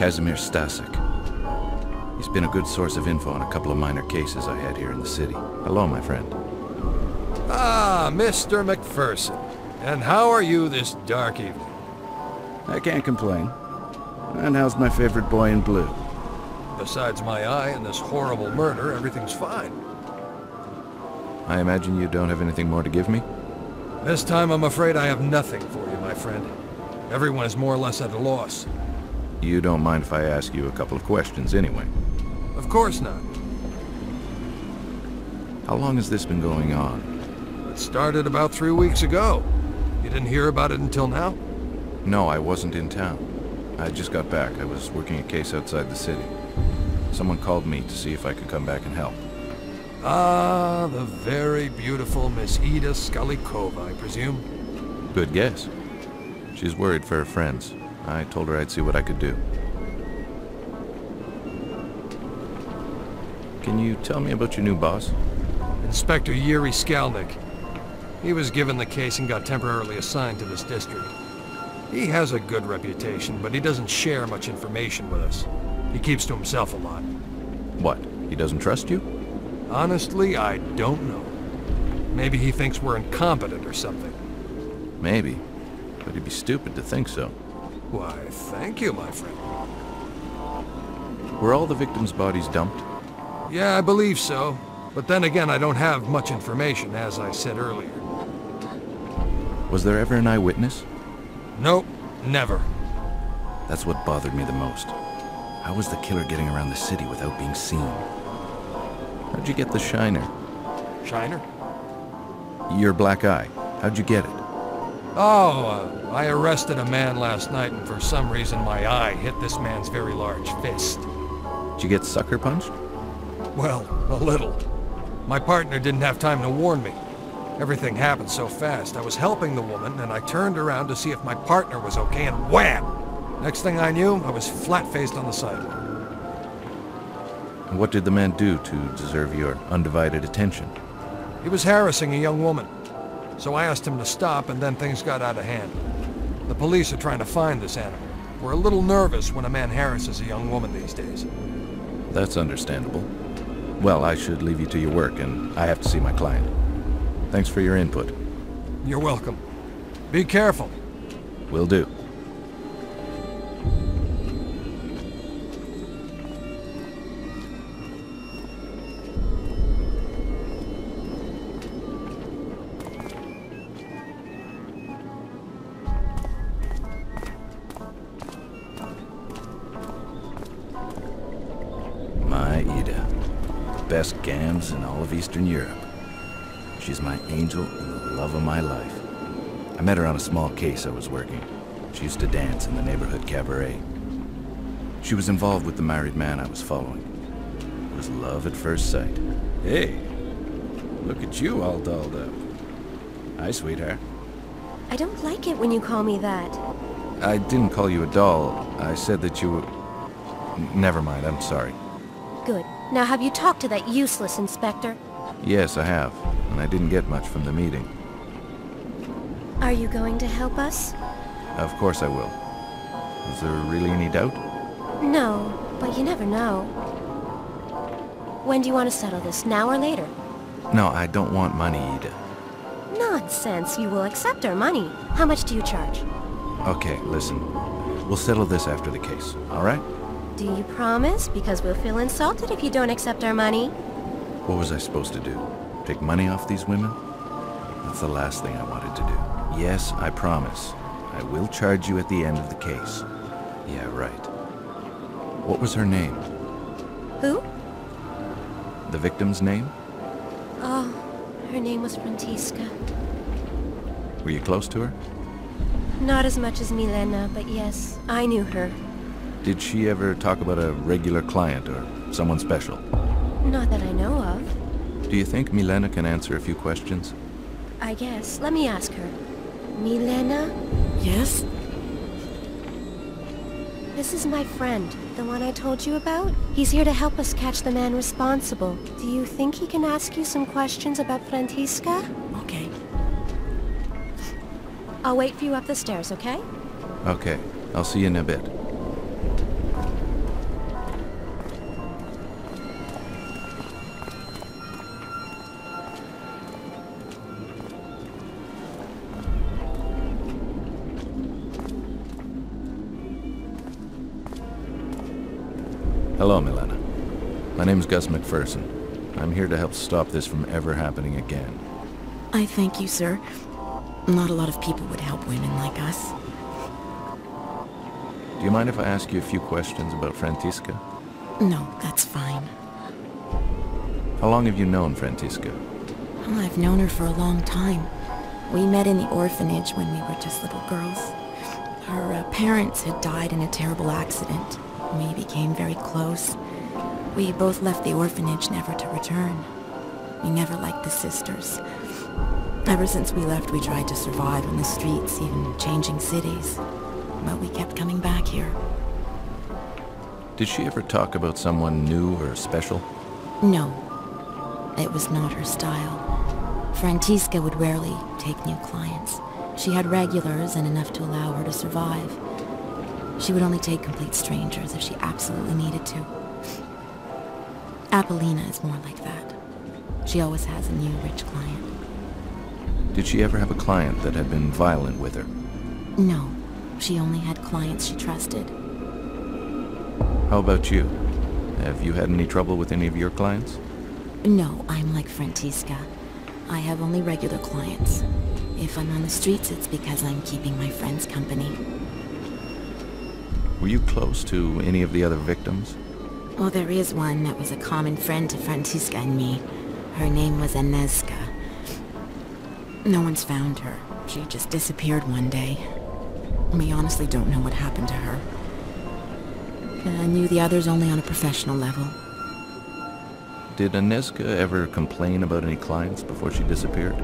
Casimir Stasek. He's been a good source of info on a couple of minor cases I had here in the city. Hello, my friend. Ah, Mr. McPherson. And how are you this dark evening? I can't complain. And how's my favorite boy in blue? Besides my eye and this horrible murder, everything's fine. I imagine you don't have anything more to give me? This time I'm afraid I have nothing for you, my friend. Everyone is more or less at a loss. You don't mind if I ask you a couple of questions anyway? Of course not. How long has this been going on? It started about three weeks ago. You didn't hear about it until now? No, I wasn't in town. I just got back. I was working a case outside the city. Someone called me to see if I could come back and help. Ah, the very beautiful Miss Ida Skalikova, I presume? Good guess. She's worried for her friends. I told her I'd see what I could do. Can you tell me about your new boss? Inspector Yuri Skalnik. He was given the case and got temporarily assigned to this district. He has a good reputation, but he doesn't share much information with us. He keeps to himself a lot. What? He doesn't trust you? Honestly, I don't know. Maybe he thinks we're incompetent or something. Maybe. But he'd be stupid to think so. Why, thank you, my friend. Were all the victims' bodies dumped? Yeah, I believe so. But then again, I don't have much information, as I said earlier. Was there ever an eyewitness? Nope, never. That's what bothered me the most. How was the killer getting around the city without being seen? How'd you get the shiner? Shiner? Your black eye. How'd you get it? Oh, uh, I arrested a man last night, and for some reason my eye hit this man's very large fist. Did you get sucker punched? Well, a little. My partner didn't have time to warn me. Everything happened so fast. I was helping the woman, and I turned around to see if my partner was okay, and wham! Next thing I knew, I was flat-faced on the sidewalk. What did the man do to deserve your undivided attention? He was harassing a young woman. So I asked him to stop, and then things got out of hand. The police are trying to find this animal. We're a little nervous when a man harasses a young woman these days. That's understandable. Well, I should leave you to your work, and I have to see my client. Thanks for your input. You're welcome. Be careful. Will do. Best gams in all of Eastern Europe. She's my angel and the love of my life. I met her on a small case I was working. She used to dance in the neighborhood cabaret. She was involved with the married man I was following. It was love at first sight. Hey, look at you all dolled up. Hi, sweetheart. I don't like it when you call me that. I didn't call you a doll. I said that you were... Never mind, I'm sorry. Good. Now have you talked to that useless inspector? Yes, I have. And I didn't get much from the meeting. Are you going to help us? Of course I will. Is there really any doubt? No, but you never know. When do you want to settle this, now or later? No, I don't want money, Ida. Nonsense, you will accept our money. How much do you charge? Okay, listen. We'll settle this after the case, all right? Do you promise? Because we'll feel insulted if you don't accept our money. What was I supposed to do? Take money off these women? That's the last thing I wanted to do. Yes, I promise. I will charge you at the end of the case. Yeah, right. What was her name? Who? The victim's name? Oh, her name was Frantiska. Were you close to her? Not as much as Milena, but yes, I knew her. Did she ever talk about a regular client or someone special? Not that I know of. Do you think Milena can answer a few questions? I guess. Let me ask her. Milena? Yes? This is my friend, the one I told you about. He's here to help us catch the man responsible. Do you think he can ask you some questions about Frantiska? Okay. I'll wait for you up the stairs, okay? Okay, I'll see you in a bit. Hello, Milena. My name's Gus McPherson. I'm here to help stop this from ever happening again. I thank you, sir. Not a lot of people would help women like us. Do you mind if I ask you a few questions about Frantiska? No, that's fine. How long have you known Frantiska? Well, I've known her for a long time. We met in the orphanage when we were just little girls. Her uh, parents had died in a terrible accident. We became very close. We both left the orphanage never to return. We never liked the sisters. Ever since we left, we tried to survive in the streets, even changing cities. But we kept coming back here. Did she ever talk about someone new or special? No. It was not her style. Frantiska would rarely take new clients. She had regulars and enough to allow her to survive. She would only take complete strangers if she absolutely needed to. Apollina is more like that. She always has a new rich client. Did she ever have a client that had been violent with her? No. She only had clients she trusted. How about you? Have you had any trouble with any of your clients? No, I'm like Frantiska. I have only regular clients. If I'm on the streets, it's because I'm keeping my friends company. Were you close to any of the other victims? Well, there is one that was a common friend to Frantiska and me. Her name was Anezka. No one's found her. She just disappeared one day. We honestly don't know what happened to her. I knew the others only on a professional level. Did Anezka ever complain about any clients before she disappeared?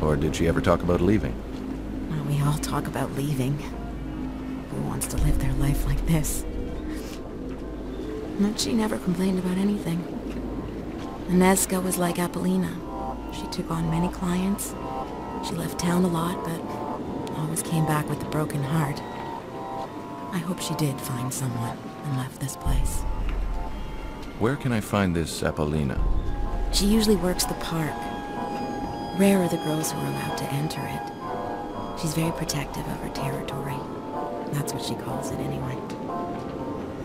Or did she ever talk about leaving? Well, we all talk about leaving. Wants to live their life like this? But she never complained about anything. Anezka was like Apollina. She took on many clients. She left town a lot, but always came back with a broken heart. I hope she did find someone and left this place. Where can I find this Apollina? She usually works the park. Rare are the girls who are allowed to enter it. She's very protective of her territory. That's what she calls it anyway.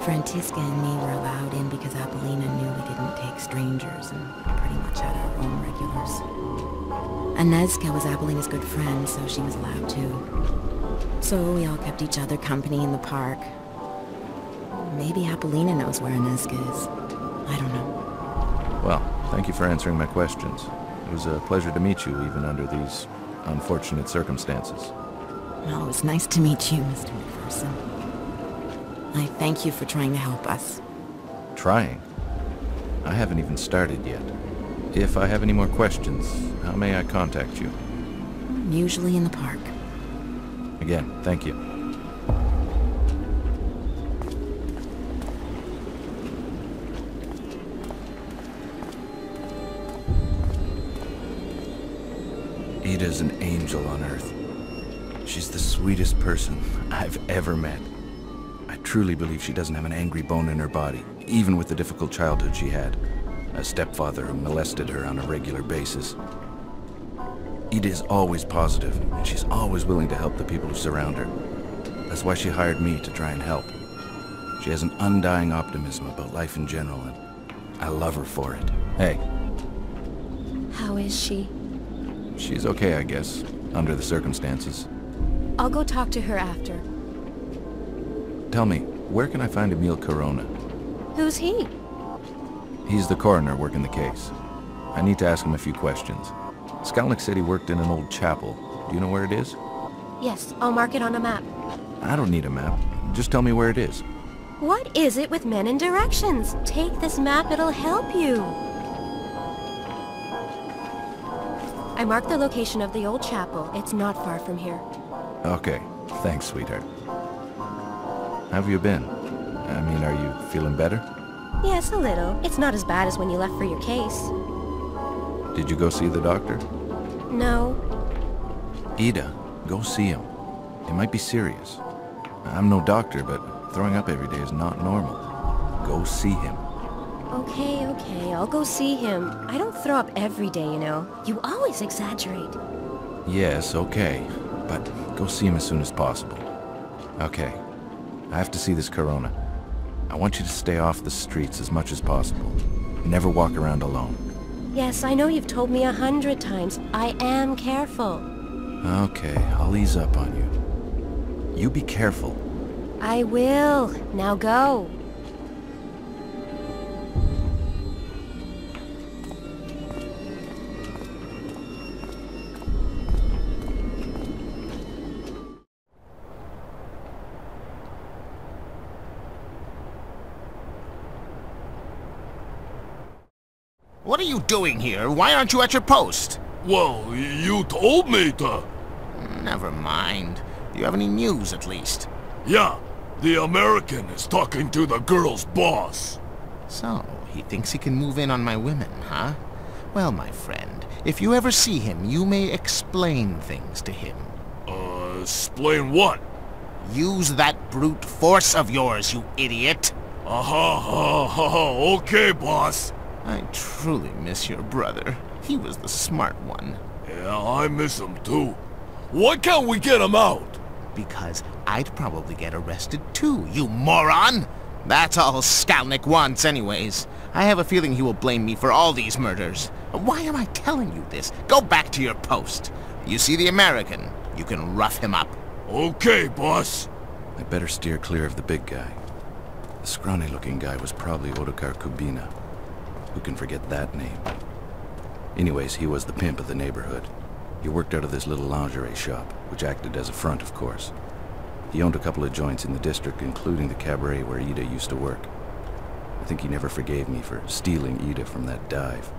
Frantiska and me were allowed in because Apollina knew we didn't take strangers and pretty much had our own regulars. Anezka was Apollina's good friend, so she was allowed too. So we all kept each other company in the park. Maybe Apollina knows where Anezka is. I don't know. Well, thank you for answering my questions. It was a pleasure to meet you, even under these unfortunate circumstances. Well, it was nice to meet you, Mr. McPherson. I thank you for trying to help us. Trying? I haven't even started yet. If I have any more questions, how may I contact you? Usually in the park. Again, thank you. Ida's an angel on Earth. She's the sweetest person I've ever met. I truly believe she doesn't have an angry bone in her body, even with the difficult childhood she had. A stepfather who molested her on a regular basis. Ida is always positive, and she's always willing to help the people who surround her. That's why she hired me to try and help. She has an undying optimism about life in general, and I love her for it. Hey, How is she? she's okay, I guess, under the circumstances. I'll go talk to her after. Tell me, where can I find Emil Corona? Who's he? He's the coroner working the case. I need to ask him a few questions. Skalnik said he worked in an old chapel. Do you know where it is? Yes, I'll mark it on a map. I don't need a map. Just tell me where it is. What is it with men and directions? Take this map, it'll help you. I marked the location of the old chapel. It's not far from here. Okay. Thanks, sweetheart. How have you been? I mean, are you feeling better? Yes, a little. It's not as bad as when you left for your case. Did you go see the doctor? No. Ida, go see him. It might be serious. I'm no doctor, but throwing up every day is not normal. Go see him. Okay, okay, I'll go see him. I don't throw up every day, you know. You always exaggerate. Yes, okay. But go see him as soon as possible. Okay. I have to see this corona. I want you to stay off the streets as much as possible. Never walk around alone. Yes, I know you've told me a hundred times. I am careful. Okay, I'll ease up on you. You be careful. I will. Now go. What are you doing here? Why aren't you at your post? Well, you told me to. Never mind. Do you have any news, at least? Yeah, the American is talking to the girl's boss. So, he thinks he can move in on my women, huh? Well, my friend, if you ever see him, you may explain things to him. Uh, explain what? Use that brute force of yours, you idiot! Aha, ha, ha, ha, okay, boss. I truly miss your brother. He was the smart one. Yeah, I miss him too. Why can't we get him out? Because I'd probably get arrested too, you moron! That's all Skalnik wants anyways. I have a feeling he will blame me for all these murders. Why am I telling you this? Go back to your post. You see the American, you can rough him up. Okay, boss. I better steer clear of the big guy. The scrawny-looking guy was probably Otakar Kubina. Who can forget that name? Anyways, he was the pimp of the neighborhood. He worked out of this little lingerie shop, which acted as a front, of course. He owned a couple of joints in the district, including the cabaret where Ida used to work. I think he never forgave me for stealing Ida from that dive.